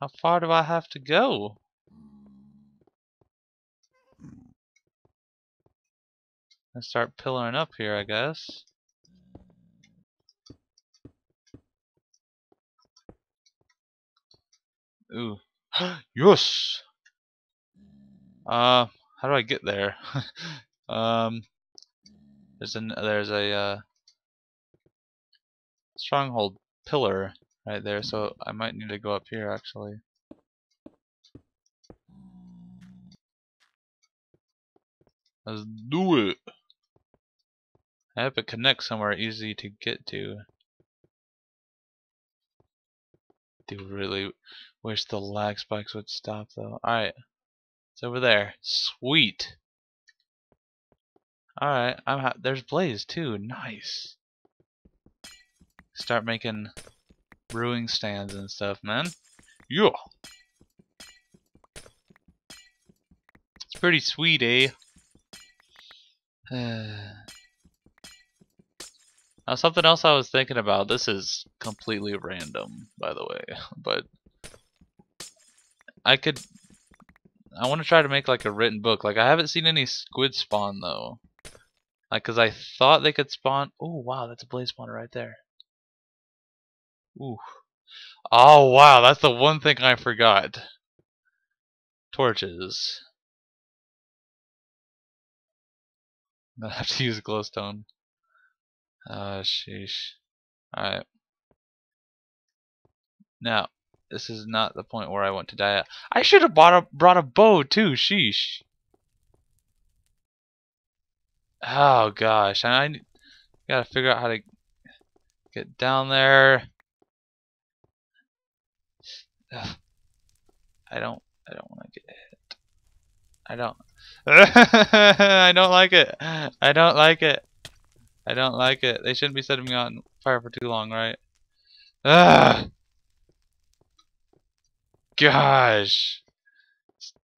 How far do I have to go? I start pillaring up here, I guess. Ooh. yes! Uh, how do I get there? um, there's an there's a uh, stronghold pillar right there, so I might need to go up here actually. Let's do it. I hope it connects somewhere easy to get to. Do really wish the lag spikes would stop though. Alright. It's over there. Sweet. Alright, I'm there's Blaze too. Nice. Start making brewing stands and stuff, man. Yeah. It's pretty sweet, eh? now something else I was thinking about. This is completely random, by the way, but I could. I want to try to make like a written book. Like I haven't seen any squid spawn though. Like, cause I thought they could spawn. Oh wow, that's a blaze spawner right there. Ooh. Oh wow, that's the one thing I forgot. Torches. I'm gonna have to use glowstone. Ah, uh, sheesh. Alright. Now, this is not the point where I want to die. I should have bought a, brought a bow too, sheesh. Oh gosh, I gotta figure out how to get down there. Ugh. I don't I don't want to get hit. I don't I don't like it. I don't like it. I don't like it. They shouldn't be setting me on fire for too long, right? Ugh. Gosh.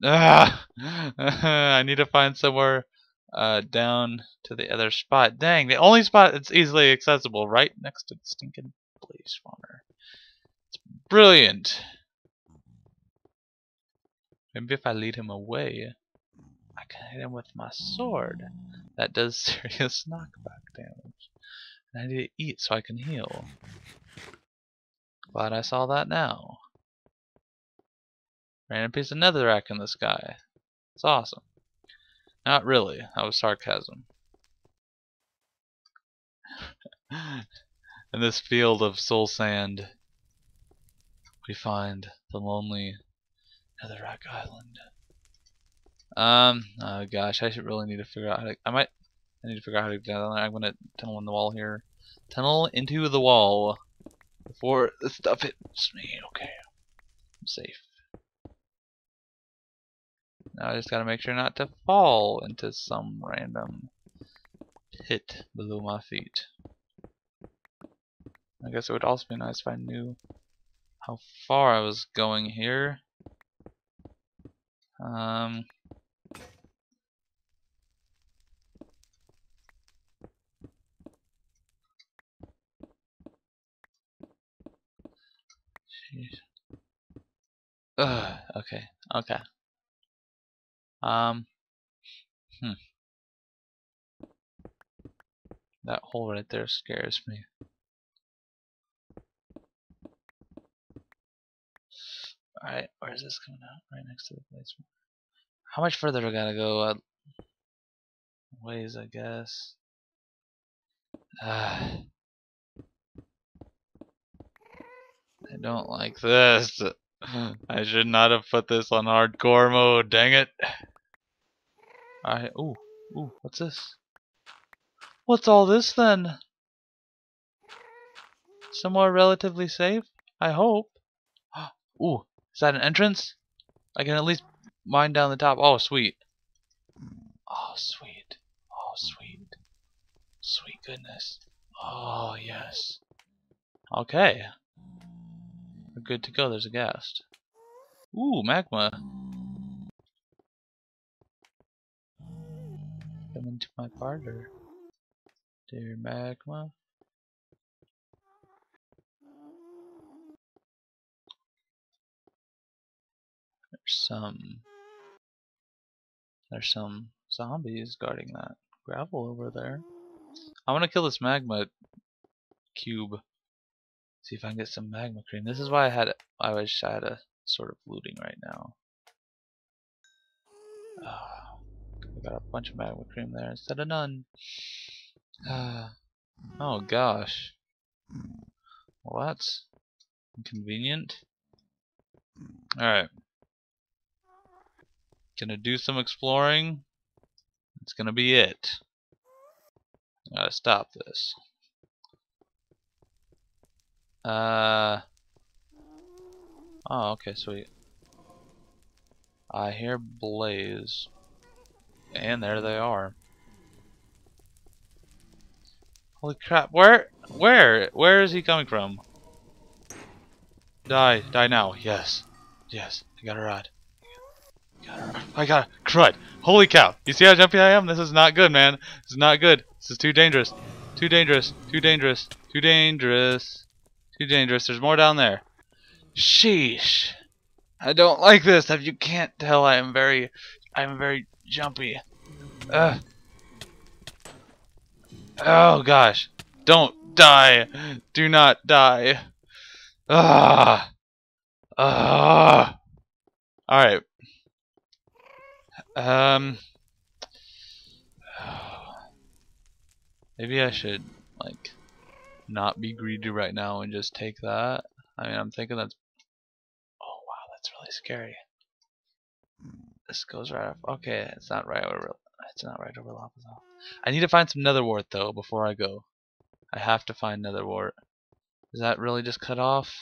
Ah. I need to find somewhere uh, down to the other spot. Dang, the only spot that's easily accessible, right next to the stinking blaze spawner. It's brilliant. Maybe if I lead him away, I can hit him with my sword. That does serious knockback damage. And I need to eat so I can heal. Glad I saw that now. Random piece of netherrack in the sky. It's awesome. Not really. That was sarcasm. in this field of soul sand, we find the lonely Netherrack Island. Um, oh gosh, I should really need to figure out how to, I might, I need to figure out how to get down there. I'm gonna tunnel in the wall here. Tunnel into the wall before the stuff hits me. Okay, I'm safe. Now I just gotta make sure not to fall into some random pit below my feet. I guess it would also be nice if I knew how far I was going here. Um. Ugh, okay, okay. Um, hmm. That hole right there scares me. Alright, where is this coming out? Right next to the place. How much further I gotta go? Uh, ways, I guess. Uh, I don't like this. I should not have put this on hardcore mode, dang it. I ooh ooh what's this? What's all this then? Somewhere relatively safe, I hope. Ooh, is that an entrance? I can at least mine down the top. Oh, sweet. Oh, sweet. Oh, sweet. Sweet goodness. Oh, yes. Okay. We're good to go. There's a ghast. Ooh, magma. Come into my parlor. Dear magma. There's some. There's some zombies guarding that gravel over there. I want to kill this magma cube. See if I can get some magma cream. This is why I had. I wish I had a sort of looting right now. Ah, oh, I got a bunch of magma cream there instead of none. Ah, oh gosh. Well, that's inconvenient. Alright. Gonna do some exploring. It's gonna be it. Gotta stop this. Uh. Oh, okay, sweet. I hear Blaze. And there they are. Holy crap, where? Where? Where is he coming from? Die, die now, yes. Yes, I got a rod. I got crud. Holy cow. You see how jumpy I am? This is not good, man. This is not good. This is too dangerous. Too dangerous. Too dangerous. Too dangerous. Too dangerous. There's more down there. Sheesh. I don't like this. If you can't tell, I am very, I am very jumpy. Ugh. Oh gosh. Don't die. Do not die. Ah. Ah. Alright. Um. Maybe I should, like, not be greedy right now and just take that. I mean, I'm thinking that's. Oh wow, that's really scary. This goes right off. Okay, it's not right over. It's not right over Lapazal. I need to find some nether wart though before I go. I have to find nether wart. Is that really just cut off?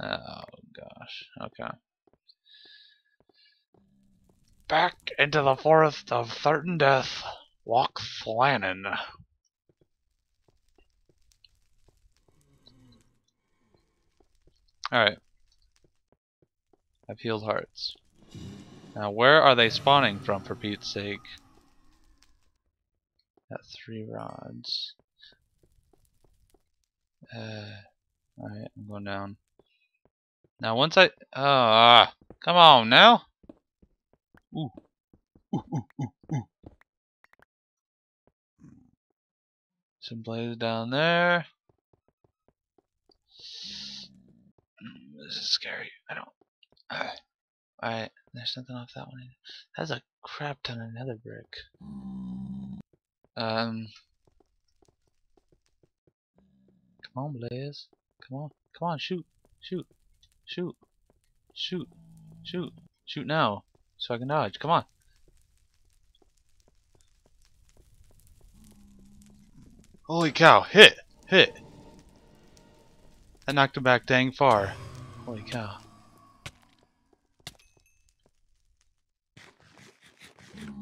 Oh gosh. Okay. Back into the forest of certain death. Walk Flannan. Alright. I've healed hearts. Now where are they spawning from for Pete's sake? Got three rods. Uh, Alright, I'm going down. Now once I... Oh, uh, come on now! Ooh. Ooh, ooh, ooh, ooh. Some blaze down there. This is scary. I don't... Uh, Alright, there's something off that one. That's a crap ton of nether brick. Um... Come on, Blaze. Come on. Come on, shoot. Shoot. Shoot. Shoot. Shoot. Shoot now. So I can dodge. Come on. Holy cow. Hit. Hit. That knocked him back dang far. Holy cow.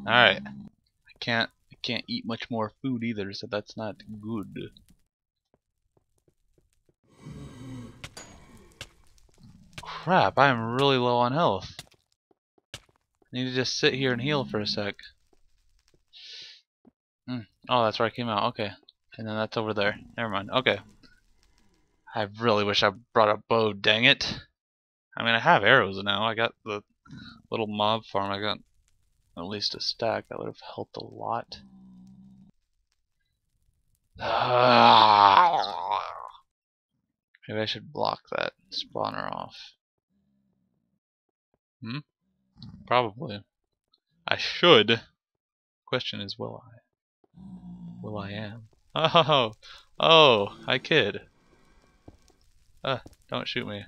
Alright. I can't I can't eat much more food either, so that's not good. Crap, I am really low on health. I need to just sit here and heal for a sec. Mm. Oh, that's where I came out. Okay. And then that's over there. Never mind. Okay. I really wish I brought a bow, dang it. I mean, I have arrows now. I got the little mob farm. I got at least a stack. That would have helped a lot. Maybe I should block that spawner off. Hmm? Probably. I should. Question is, will I? Will I am? Oh, oh, I kid. Uh, don't shoot me.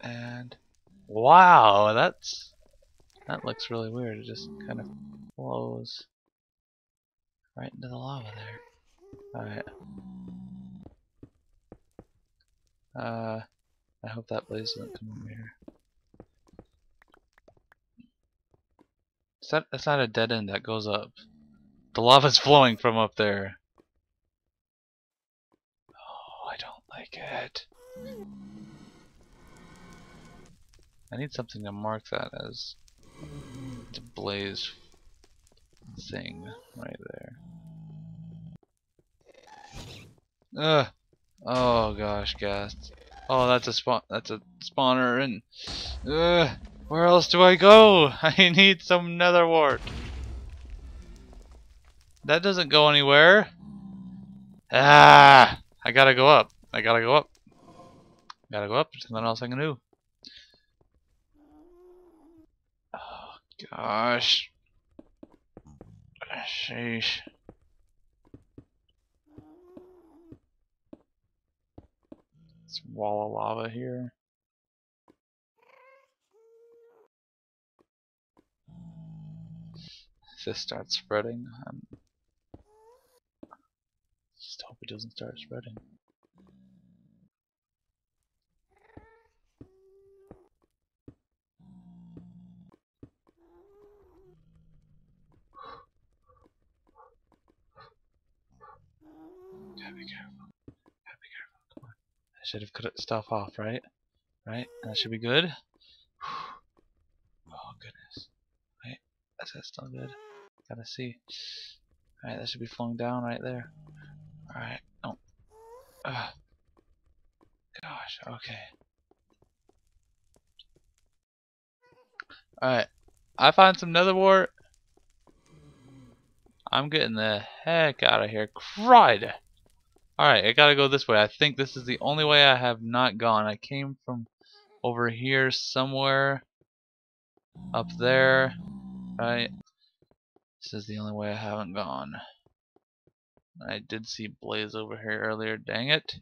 And wow, that's that looks really weird. It just kind of flows right into the lava there. Alright. Uh, I hope that blaze doesn't come over here. That, that's not a dead end, that goes up. The lava's flowing from up there. Oh, I don't like it. I need something to mark that as the blaze thing right there. Ugh. Oh gosh, ghast. Oh, that's a spawn. That's a spawner, and ugh. Where else do I go? I need some nether wart. That doesn't go anywhere. Ah! I gotta go up. I gotta go up. Gotta go up. There's nothing else I can do. Oh gosh. Sheesh. This wall of lava here. If this starts spreading, I'm just hope it doesn't start spreading. Gotta be careful. Gotta be careful. Come on. I should have cut stuff off, right? Right? That should be good. Oh goodness. Right? Is that still good? Gotta see. Alright, that should be flowing down right there. Alright. Oh. Ugh. Gosh, okay. Alright. I find some nether wart. I'm getting the heck out of here. Cried! Alright, I gotta go this way. I think this is the only way I have not gone. I came from over here somewhere. Up there. Right? This is the only way I haven't gone. I did see Blaze over here earlier. Dang it.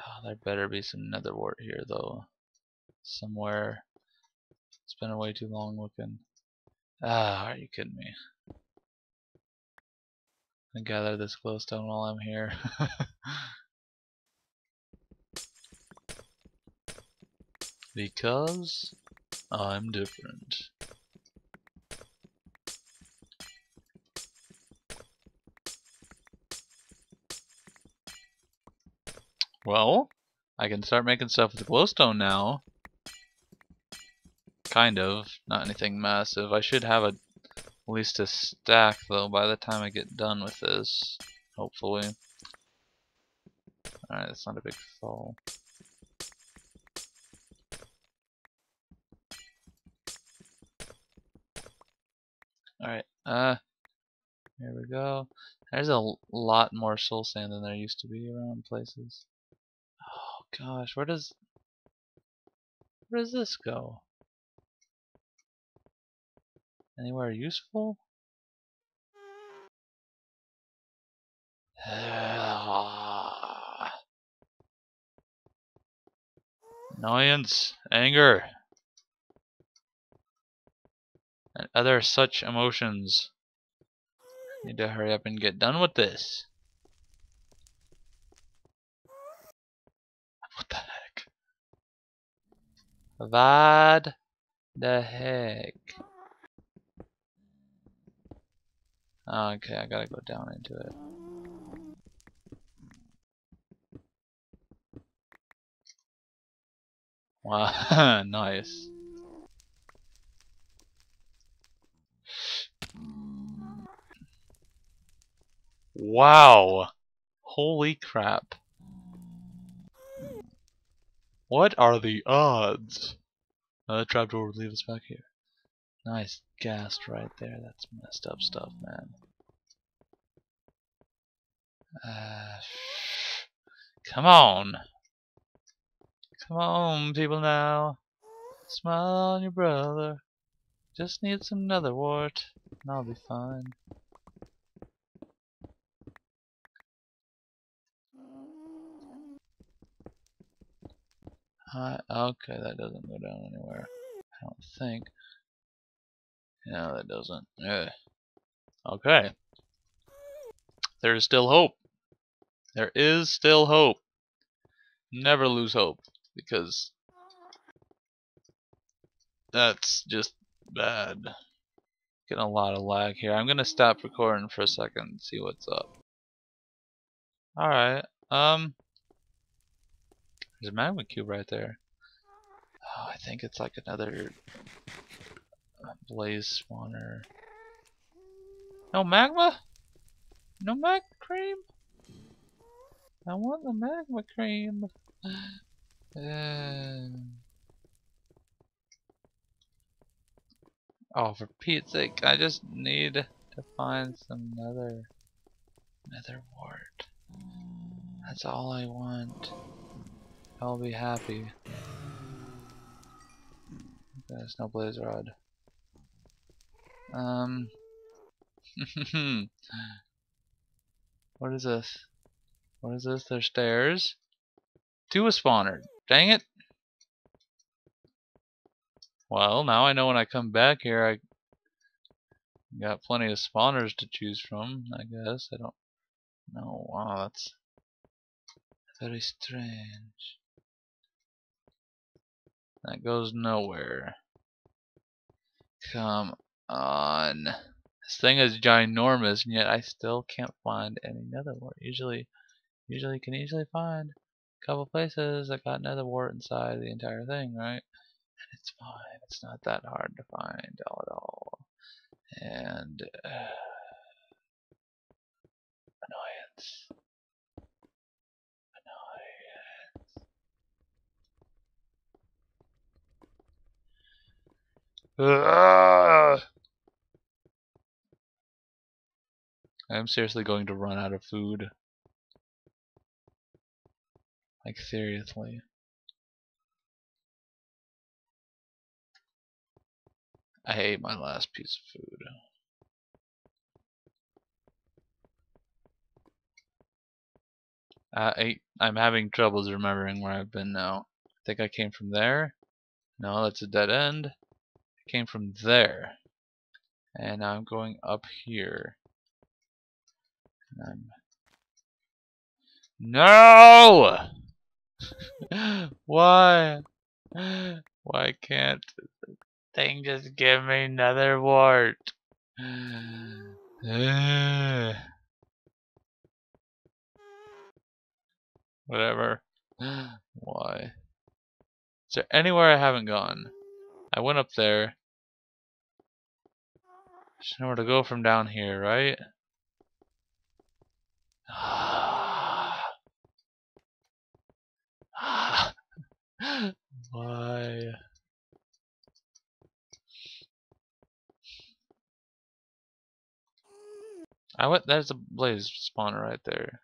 Oh, there better be some nether wart here, though. Somewhere. It's been way too long looking. Ah, are you kidding me? And gather this glowstone while I'm here. because I'm different. Well, I can start making stuff with glowstone now. Kind of. Not anything massive. I should have a, at least a stack though by the time I get done with this. Hopefully. Alright, that's not a big fall. Alright, uh, here we go. There's a lot more soul sand than there used to be around places. Oh gosh, where does where does this go? Anywhere useful? Annoyance, anger, and other such emotions. Need to hurry up and get done with this. What the heck? Vad the heck? Okay, I gotta go down into it. Wow, nice. Wow. Holy crap. What are the odds? Another trapdoor would leave us back here. Nice ghast right there. That's messed up stuff, man. Uh, come on. Come on, people now. Smile on your brother. Just need some nether wart, and I'll be fine. Uh, okay, that doesn't go down anywhere. I don't think. No, that doesn't. Ugh. Okay. There's still hope. There is still hope. Never lose hope. Because that's just bad. Getting a lot of lag here. I'm gonna stop recording for a second and see what's up. Alright. Um there's a magma cube right there. Oh, I think it's like another blaze spawner. No magma? No magma cream? I want the magma cream. Uh, oh, for Pete's sake, I just need to find some nether, nether wart. That's all I want. I'll be happy. There's no blaze rod. Um. what is this? What is this? There's stairs. Two a spawner. Dang it. Well, now I know when I come back here, I got plenty of spawners to choose from, I guess. I don't know. Wow, that's very strange. That goes nowhere. Come on. This thing is ginormous, and yet I still can't find any nether wart. Usually, usually can easily find a couple places that got nether wart inside the entire thing, right? And it's fine. It's not that hard to find all at all. And uh, annoyance. Annoyance. I'm seriously going to run out of food. Like seriously. I ate my last piece of food. I I'm having troubles remembering where I've been now. I think I came from there. No, that's a dead end. I came from there. And I'm going up here. No! Why? Why can't the thing just give me another wart? Whatever. Why? Is there anywhere I haven't gone? I went up there. There's nowhere to go from down here, right? Why? I went. There's a blaze spawner right there.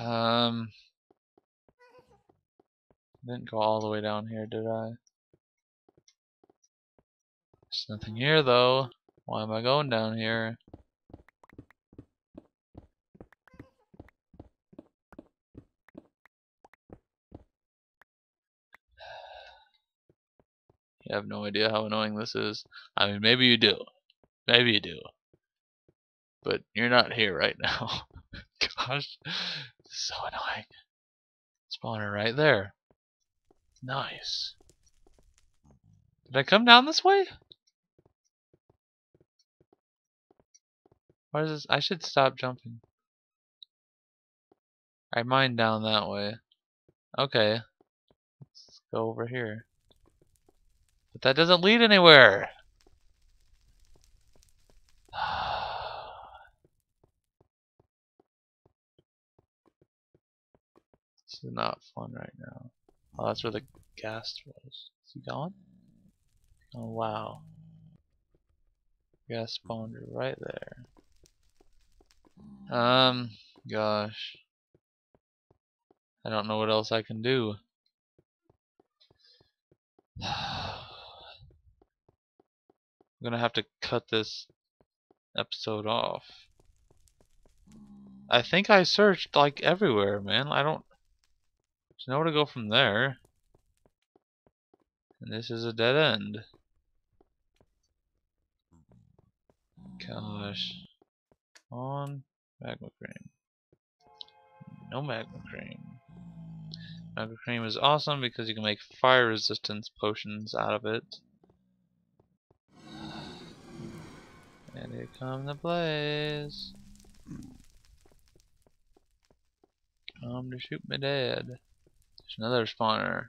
Um, didn't go all the way down here, did I? There's nothing here though. Why am I going down here? You have no idea how annoying this is. I mean, maybe you do. Maybe you do. But you're not here right now. Gosh, so annoying. Spawner right there. Nice. Did I come down this way? Why is this? I should stop jumping. I mine down that way. Okay. Let's go over here. But that doesn't lead anywhere. this is not fun right now. Oh, that's where the ghast was. Is he gone? Oh, wow. Ghast spawned right there. Um, gosh. I don't know what else I can do. I'm gonna have to cut this episode off. I think I searched like everywhere, man. I don't there's nowhere to go from there. And this is a dead end. Gosh. On magma cream. No magma cream. Magma cream is awesome because you can make fire resistance potions out of it. And here come the blaze. Come to shoot me dead. There's another spawner.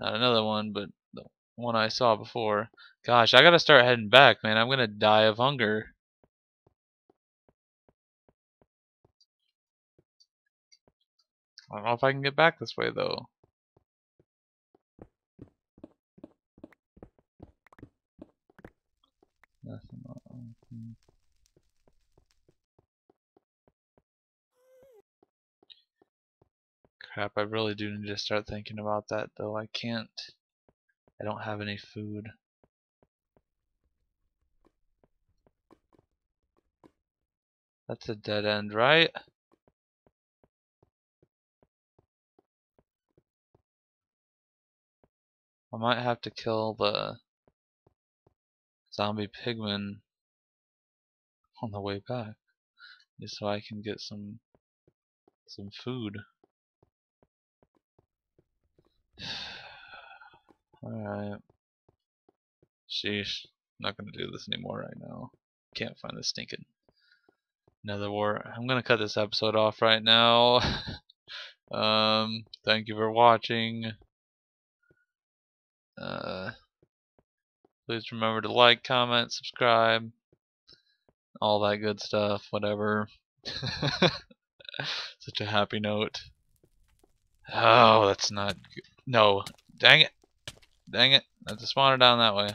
Not another one, but the one I saw before. Gosh, I gotta start heading back, man. I'm gonna die of hunger. I don't know if I can get back this way, though. Crap, I really do need to start thinking about that, though. I can't. I don't have any food. That's a dead end, right? I might have to kill the zombie pigman on the way back just so I can get some some food. Alright. Sheesh. Not gonna do this anymore right now. Can't find the stinking nether wart. I'm gonna cut this episode off right now. um, thank you for watching. Uh, please remember to like, comment, subscribe, all that good stuff, whatever. Such a happy note. Oh, that's not good. No. Dang it. Dang it. I just wanted down that way.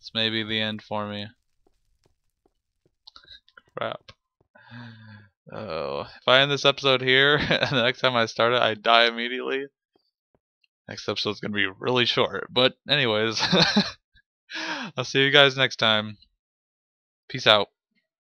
This may be the end for me. Crap. Oh, if I end this episode here, and the next time I start it, I die immediately. Next episode's gonna be really short. But anyways, I'll see you guys next time. Peace out.